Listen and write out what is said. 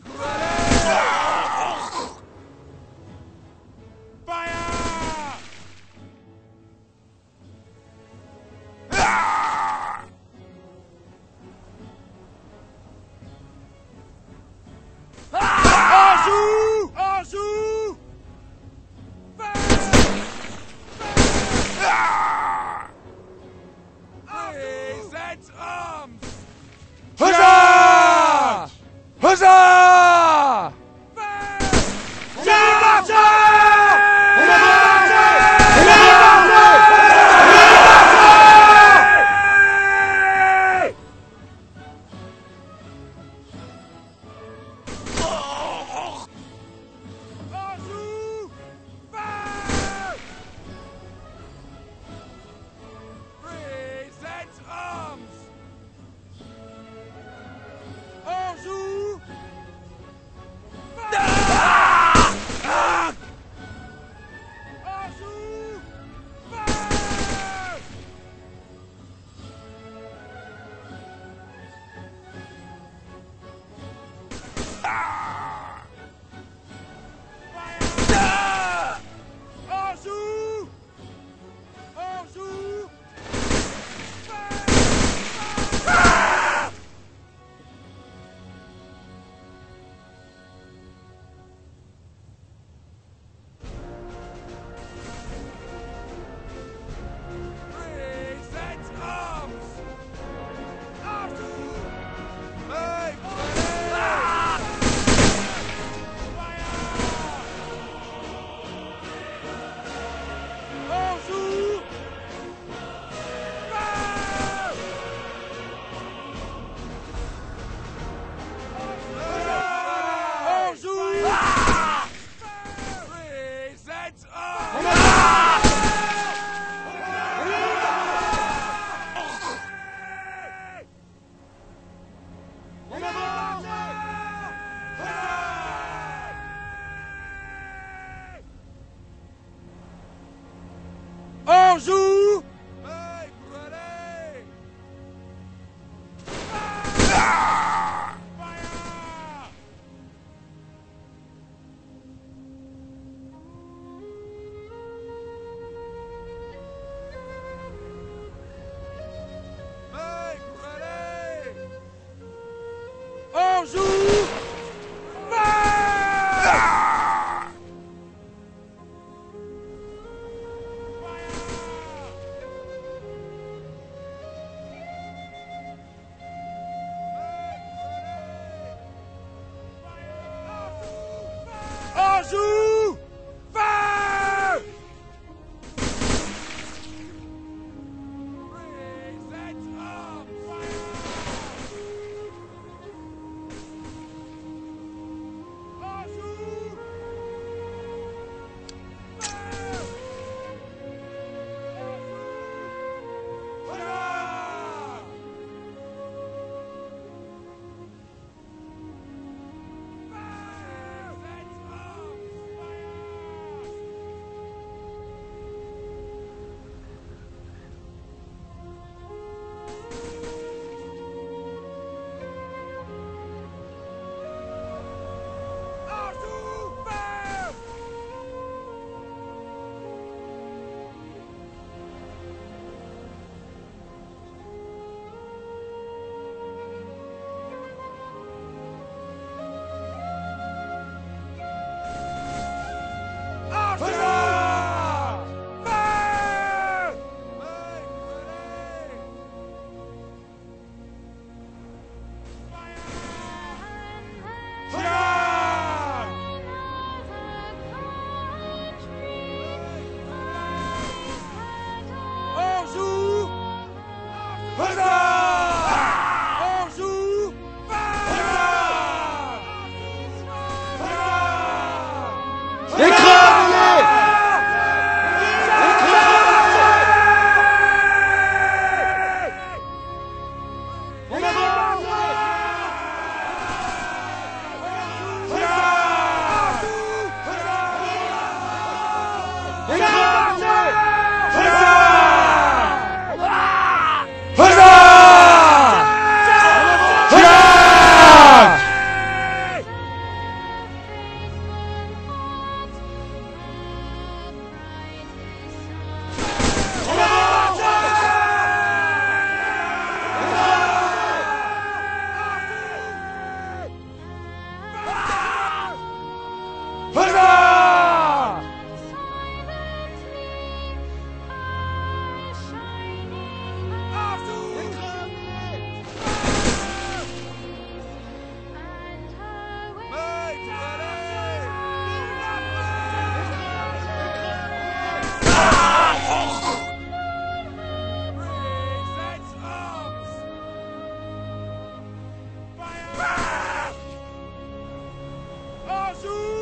pipe Shoot!